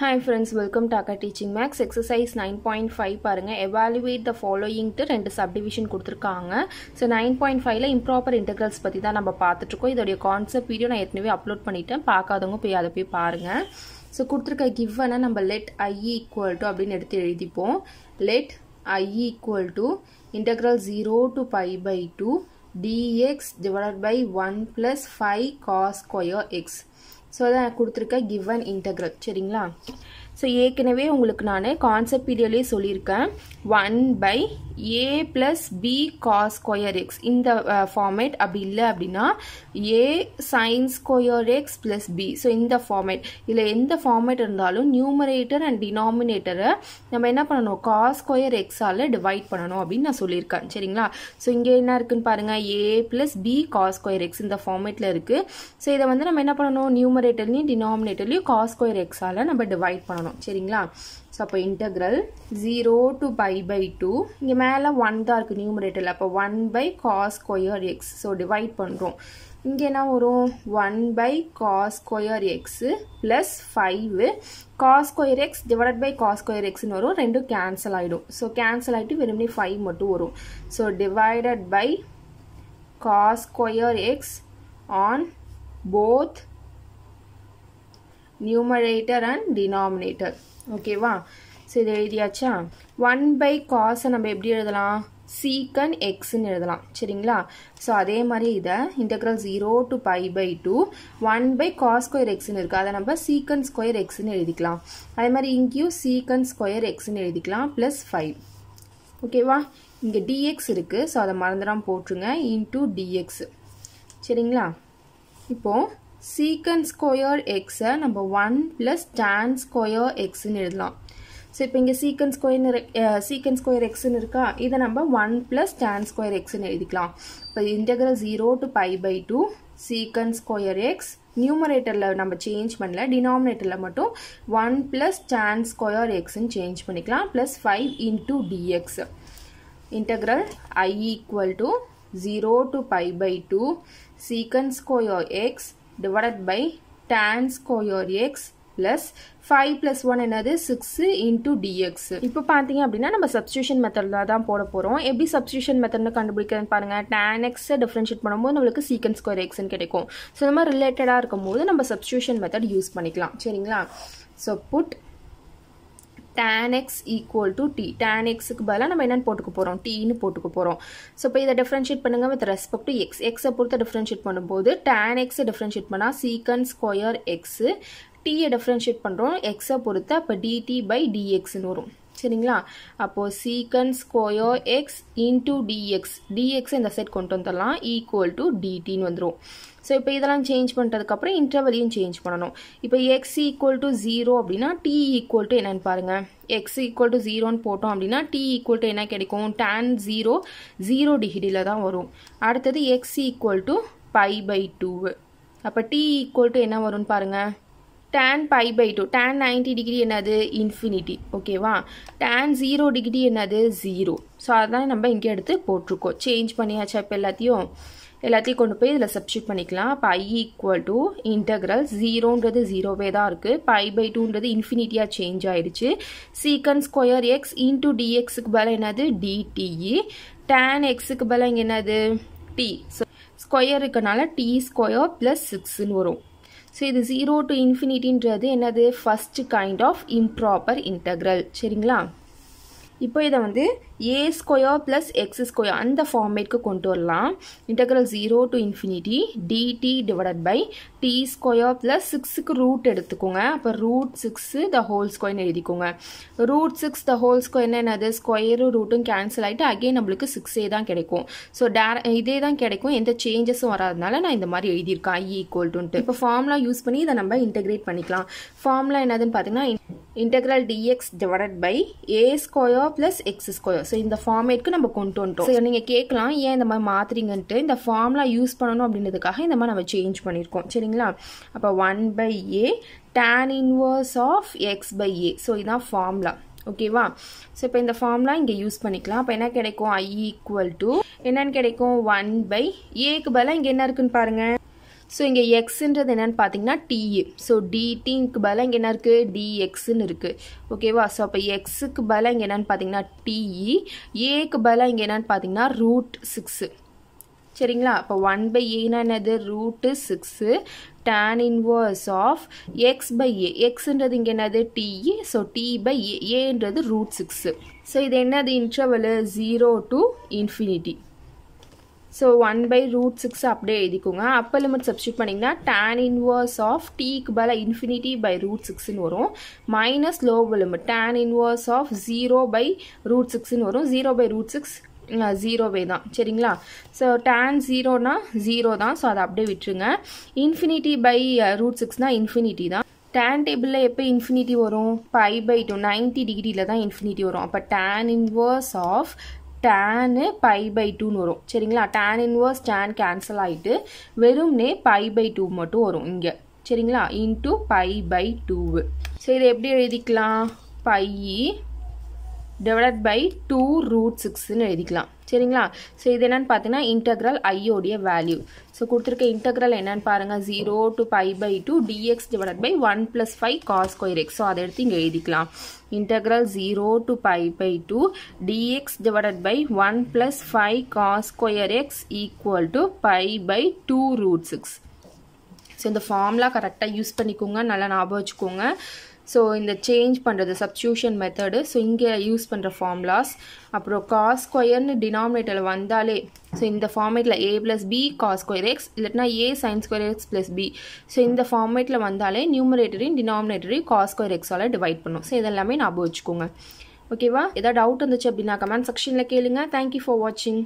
Hi friends welcome Dhaka teaching maths exercise nine point five பாருங்கள் evaluate the ஃபாலோயிங்ட்டு ரெண்டு subdivision கொடுத்துருக்காங்க. ஸோ நைன் பாயிண்ட் ஃபைவ்ல இம்ப்ராப்பர் இன்டெகிரல்ஸ் பற்றி தான் நம்ம பார்த்துட்ருக்கோம். இதோடைய கான்செப்ட் வீடியோ நான் ஏற்கனவே அப்லோட் பண்ணிட்டேன். பார்க்காதவங்க போய் அதை போய் பாருங்கள் ஸோ கொடுத்துருக்க கிவ்வனை நம்ம லெட் ஐ ஈக்குவல் டு அப்படின்னு எடுத்து எழுதிப்போம். Let I equal to integral zero to pi by two dx divide by one plus five cos square x so அதான் கொடுத்துருக்கேன் கிவன் இன்டெக்ரல் சரிங்களா? ஸோ ஏற்கனவே உங்களுக்கு நான் கான்செப்ட் பீரியட்லேயே சொல்லியிருக்கேன். One by A plus B cos square x இந்த uh, format அப்படி இல்லை அப்படின்னா A sine square x plus B so இந்த ஃபார்மேட் இதில் எந்த ஃபார்மேட் இருந்தாலும் நியூமரேட்டர் அண்ட் டினாமினேட்டரை நம்ம என்ன பண்ணணும்? காஸ் ஸ்கொயர் எக்ஸால் டிவைட் பண்ணணும் அப்படின்னு நான் சொல்லியிருக்கேன். சரிங்களா? ஸோ இங்கே என்ன இருக்குன்னு பாருங்கள் A plus B cos square x இந்த ஃபார்மேட்டில் இருக்குது ஸோ இதை வந்து நம்ம என்ன பண்ணணும்? நியூமரேட்டர்லையும் டினாமினேட்டர்லையும் காஸ் ஸ்கொயர் எக்ஸால் நம்ம டிவைட் பண்ணணும். சரிங்களா? ஸோ அப்போ integral zero to pi by two இங்கே மேலே ஒன் தான் இருக்குது நியூமரேட்டரில் அப்போ one by cos square x so divide பண்ணுறோம் இங்கே என்ன வரும்? One by cos square x plus five cos square x divide by cos square எக்ஸ்னு வரும். ரெண்டும் கேன்சல் ஆகிடும் ஸோ கேன்சல் ஆகிட்டு வெறுமனே ஃபைவ் மட்டும் வரும். So divided by cos square x on both numerator and denominator ஓகேவா ஸோ இதை எழுதியாச்சா? ஒன் பை காஸை நம்ம எப்படி எழுதலாம்? சீக்கன் எக்ஸ்ன்னு எழுதலாம். சரிங்களா? ஸோ அதே மாதிரி இதை integral zero to pi by two one by cos square எக்ஸ்ன்னு இருக்குது அதை நம்ம சீக்கன் ஸ்கொயர் எக்ஸ்னு எழுதிக்கலாம். அதே மாதிரி இங்கேயும் சீக்கன் ஸ்கொயர் எக்ஸ்னு எழுதிக்கலாம் ப்ளஸ் ஃபைவ் ஓகேவா இங்கே டிஎக்ஸ் இருக்குது ஸோ அதை மறந்துடாமல் போட்டுருங்க. இன்டூ டிஎக்ஸ் சரிங்களா? இப்போது சீக்கன் ஸ்கொயர் எக்ஸை நம்ம ஒன் ப்ளஸ் டேன் ஸ்கொயர் எக்ஸ்ன்னு எழுதலாம். ஸோ இப்போ இங்கே சீக்கன் ஸ்கொயர் சீக்கன் ஸ்கொயர் எக்ஸ்ன்னு இருக்கா? இதை நம்ம ஒன் ப்ளஸ் டேன் ஸ்கொயர் எக்ஸ்ன்னு எழுதிக்கலாம். இப்போ integral zero to pi by two secant square x நியூமரேட்டரில் நம்ம சேஞ்ச் பண்ணல டினாமினேட்டரில் மட்டும் ஒன் ப்ளஸ் டேன் ஸ்கொயர் எக்ஸ்ன்னு சேஞ்ச் பண்ணிக்கலாம் plus five into dx integral I equal to zero to pi by two secant square x divided by tan square x plus 5 plus 1 என்னது? 6 into dx. இப்போ பார்த்தீங்க அப்படின்னா நம்ம சப்ஸ்டியூஷன் மெத்தடில் தான் போட போகிறோம் எப்படி சப்ஸ்டியூஷன் மெத்தட்னு கண்டுபிடிக்கிறதுன்னு பாருங்கள் டேன் x டிஃப்ரென்ஷியேட் பண்ணும்போது நம்மளுக்கு சீக்கன் ஸ்கொயர் எக்ஸ்னு கிடைக்கும். ஸோ இந்த மாதிரி ரிலேட்டடாக இருக்கும்போது நம்ம சப்ஸ்டியூஷன் மெத்தட் யூஸ் பண்ணிக்கலாம். சரிங்களா? So put tan x equal to t. Tan xக்கு பதிலாக நம்ம என்னென்னு போட்டுக்க போகிறோம் டீன்னு போட்டுக்க போகிறோம் ஸோ இப்போ இதை டிஃப்ரென்ஷியேட் பண்ணுங்க வித் ரெஸ்பெக்ட் டு எக்ஸ் எக்ஸை பொறுத்து டிஃப்ரென்ஷியேட் பண்ணும்போது tan எக்ஸை டிஃப்ரென்ஷியேட் பண்ணால் சீக்கன் ஸ்கொயர் எக்ஸு டீயை டிஃப்ரென்ஷியேட் பண்ணுறோம் எக்ஸை பொறுத்து அப்போ டிடி பை டிஎக்ஸ்னு வரும். சரிங்களா? அப்போது secant square x into dx dx இந்த சைட் கொண்டு வந்துடலாம். ஈக்குவல் டு டிடின்னு வந்துடும் ஸோ இப்போ இதெல்லாம் சேஞ்ச் பண்ணுறதுக்கப்புறம் இன்டர்வலையும் சேஞ்ச் பண்ணணும். இப்போ எக்ஸ் ஈக்குவல் டு ஜீரோ அப்படின்னா டி ஈக்குவல் டு என்னன்னு பாருங்கள் எக்ஸ் ஈக்குவல் டு ஜீரோன்னு போட்டோம் அப்படின்னா டி ஈக்குவல் டு என்ன கிடைக்கும்? டேன் ஜீரோ ஜீரோ டிகிரியில் தான் வரும். அடுத்தது x equal to pi by two அப்போ டி ஈக்குவல் டு என்ன வரும்னு பாருங்கள் tan pi by two tan ninety degree என்னது? இன்ஃபினிட்டி ஓகேவா டேன் ஜீரோ டிகிரி என்னது? ஜீரோ ஸோ அதான் நம்ம இங்கே எடுத்து போட்டிருக்கோம். சேஞ்ச் பண்ணியாச்சா இப்போ எல்லாத்தையும்? எல்லாத்தையும் கொண்டு போய் இதில் சப்ஸ்டியூட் பண்ணிக்கலாம். இப்போ ஈக்குவல் டு இன்டகிரல் ஜீரோன்றது ஜீரோவே தான் இருக்குது பை பை டூன்றது இன்ஃபினிட்டியாக சேஞ்ச் ஆயிடுச்சு சீக்கன் ஸ்கொயர் எக்ஸ் இன்டூ டிஎக்ஸுக்கு பதில் என்னது? டிடிஇ டேன் எக்ஸுக்கு பதில் இங்கே என்னது? டி ஸ்கொயர் இருக்கனால டி ஸ்கொயர் ப்ளஸ் சிக்ஸ்ன்னு வரும். ஸோ இது ஜீரோ டு இன்ஃபினிட்டின்றது என்னது? First kind of improper integral சரிங்களா? இப்போ இதை வந்து A square plus x square அந்த ஃபார்மேட்க்கு கொண்டு வரலாம். Integral zero to infinity dt divided by t square plus சிக்ஸுக்கு ரூட் எடுத்துக்கோங்க. அப்போ ரூட் சிக்ஸு த ஹோல் ஸ்கொயர்னு எழுதிக்கோங்க. ரூட் சிக்ஸ் த ஹோல் ஸ்கொயர்னு என்னது? ஸ்கொயரும் ரூட்டும் கேன்சல் ஆகிட்டு அகெயின் நம்மளுக்கு சிக்ஸே தான் கிடைக்கும். ஸோ டேர இதே தான் கிடைக்கும். எந்த சேஞ்சஸும் வராதனால நான் இந்த மாதிரி எழுதியிருக்கேன். ஐ ஈக்குவல் டுன்ட்டு இப்போ ஃபார்ம்லாம் யூஸ் பண்ணி இதை நம்ம இன்டெகிரேட் பண்ணிக்கலாம். ஃபார்ம்லாம் என்னதுன்னு பார்த்தீங்கன்னா integral dx divided by A square plus x square so இந்த ஃபார்மேட்க்கு நம்ம கொண்டு வந்துட்டோம். ஸோ நீங்கள் கேட்கலாம் ஏன் இந்த மாதிரி மாற்றுறீங்கன்ட்டு இந்த ஃபார்முலா யூஸ் பண்ணணும் அப்படின்றதுக்காக இந்த மாதிரி நம்ம சேஞ்ச் பண்ணியிருக்கோம். சரிங்களா? அப்போ one by A tan inverse of x by A so இதுதான் ஃபார்ம்லா ஓகேவா ஸோ இப்போ இந்த ஃபார்முலா இங்கே யூஸ் பண்ணிக்கலாம். அப்போ என்ன கிடைக்கும்? ஐ ஈக்குவல் டு என்னன்னு கிடைக்கும்? ஒன் பை ஏக்கு பதிலாக இங்கே என்ன இருக்குன்னு பாருங்கள் ஸோ இங்கே எக்ஸுன்றது என்னென்னு பார்த்தீங்கன்னா டிஇ ஸோ டிடிக்கு பதிலாக இங்கே என்ன இருக்குது டிஎக்ஸ்ன்னு இருக்குது ஓகேவா ஸோ அப்போ எக்ஸுக்கு பதிலாக இங்கே என்னென்னு பார்த்தீங்கன்னா டிஇ ஏக்கு பதிலாக இங்கே என்னென்னு பார்த்தீங்கன்னா ரூட் சிக்ஸு சரிங்களா? அப்போ ஒன் பை ஏனா என்னது? Root six tan inverse of x by A எக்ஸ்ன்றது இங்கே என்னது? டிஇ ஸோ டி பை ஏ ஏன்றது ரூட் சிக்ஸு ஸோ இது என்னது? Interval zero to infinity so one by root six அப்படியே எழுதிக்கோங்க அப்போ லிமிட் சப்ஸ்டியூட் பண்ணிங்கன்னா டேன் இன்வர்ஸ் ஆஃப் டீக்கு பல இன்ஃபினிட்டி பை ரூட் சிக்ஸ்னு வரும். Minus lower limit tan inverse of zero by root சிக்ஸ்னு வரும். ஜீரோ பை ரூட் சிக்ஸ் ஜீரோவே தான். சரிங்களா? ஸோ டேன் ஜீரோனா ஜீரோ தான். ஸோ அதை அப்படியே விட்டுருங்க. இன்ஃபினிட்டி பை ரூட் சிக்ஸ்னால் இன்ஃபினிட்டி தான். டேன் டேபிளில் எப்போ இன்ஃபினிட்டி வரும்? பை பை டூ நைன்ட்டி டிகிரியில் தான் இன்ஃபினிட்டி வரும். அப்போ tan inverse of tan pi by டூன்னு வரும். சரிங்களா? டேன் இன்வர்ஸ் டேன் கேன்சல் ஆகிட்டு வெறும்னே பை பை டூ மட்டும் வரும் இங்கே. சரிங்களா? இன்ட்டு பை பை டூவு சரி இதை எப்படி எழுதிக்கலாம்? Pi divide by two root சிக்ஸ்ன்னு எழுதிக்கலாம். சரிங்களா? ஸோ இது என்னென்னு பார்த்தீங்கன்னா இன்டெக்ரல் ஐயோடைய வேல்யூ ஸோ கொடுத்துருக்க இன்டெக்ரல் என்னன்னு பாருங்கள் zero to pi by two dx divide by one plus five cos square x so அதை எடுத்து இங்கே எழுதிக்கலாம். Integral zero to pi by two dx divide by one plus five cos square x equal to pi by two root six so இந்த ஃபார்ம்லாம் கரெக்டாக use பண்ணிக்கோங்க. நல்லா ஞாபகம் வச்சுக்கோங்க. ஸோ இந்த சேஞ்ச் பண்ணுறது சப்ஸ்டியூஷன் மெத்தடு ஸோ இங்கே யூஸ் பண்ணுற ஃபார்முலாஸ் அப்புறம் காஸ் ஸ்கொயர்னு டினாமினேட்டரில் வந்தாலே ஸோ இந்த ஃபார்மேட்டில் A plus B cos square x இல்லைனா A sine square x plus B so இந்த ஃபார்மேட்டில் வந்தாலே நியூமரேட்டரையும் டினாமினேட்டரையும் காஸ் ஸ்கொயர் எக்ஸால் டிவைட் பண்ணும். ஸோ இதெல்லாமே ஞாபகம் வச்சுக்கோங்க. ஓகேவா ஏதாவது டவுட் இருந்துச்சு அப்படின்னா கமெண்ட் செக்ஷனில் கேளுங்க. தேங்க்யூ ஃபார் வாட்சிங்